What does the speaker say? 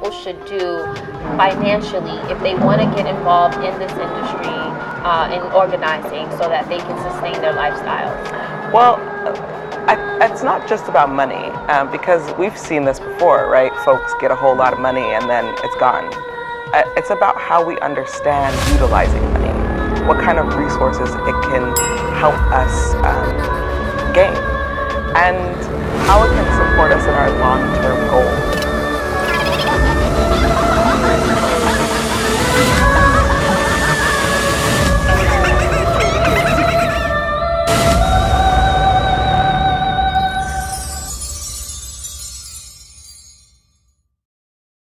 people should do financially if they want to get involved in this industry uh, in organizing so that they can sustain their lifestyles? Well, I, it's not just about money um, because we've seen this before, right? Folks get a whole lot of money and then it's gone. Uh, it's about how we understand utilizing money, what kind of resources it can help us um, gain, and how it can support us in our long-term goals.